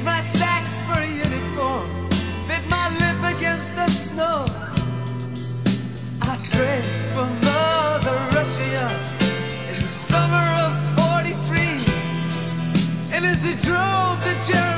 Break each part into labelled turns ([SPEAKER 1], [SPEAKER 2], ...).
[SPEAKER 1] Changed my sacks for a uniform. Bit my lip against the snow. I prayed for Mother Russia in the summer of 43. And as he drove the Germans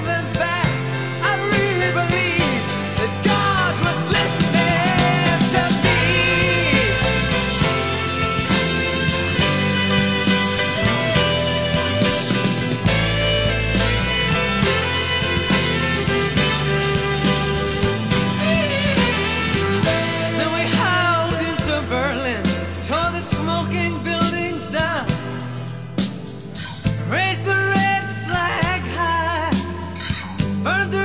[SPEAKER 1] Öldür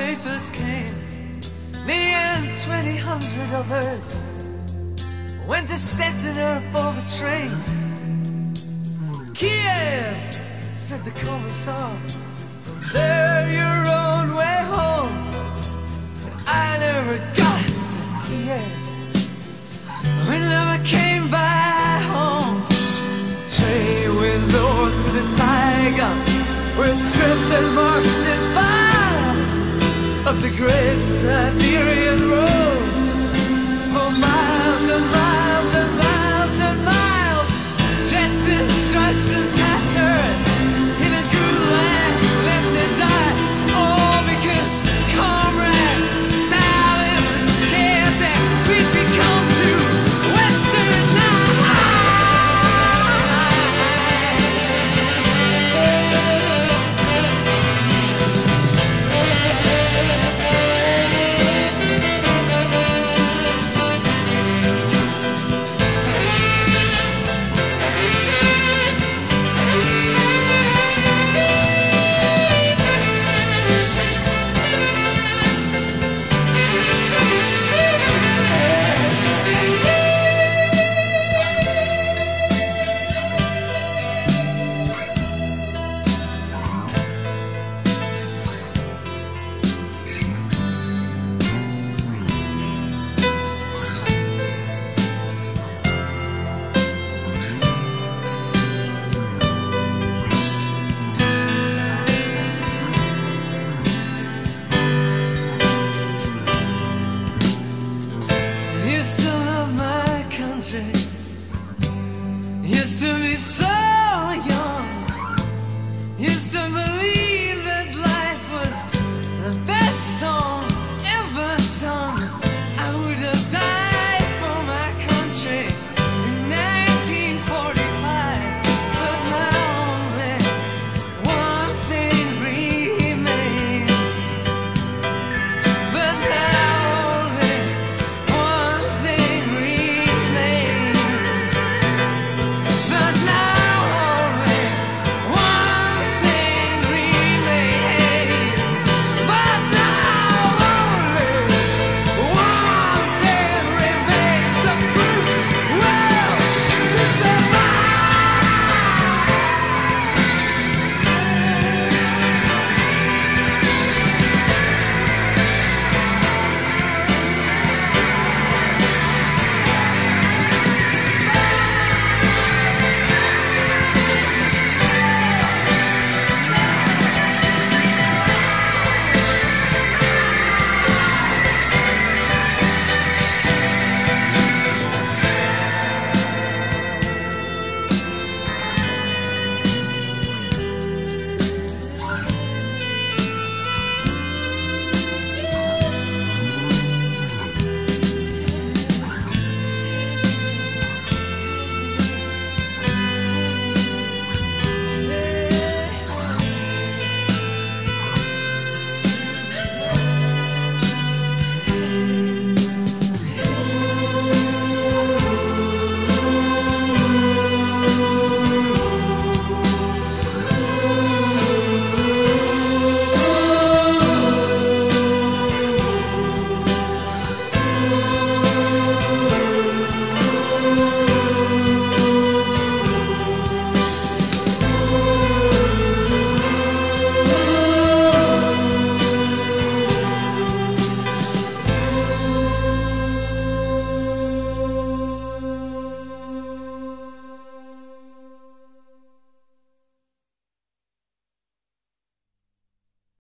[SPEAKER 1] papers came. Me and 20 hundred others went to Stettiner for the train. Kiev, said the commissar. From there, your own way home. But I never got to Kiev. We never came back home. Trey went north to the Taiga. We're stripped up the great Siberian road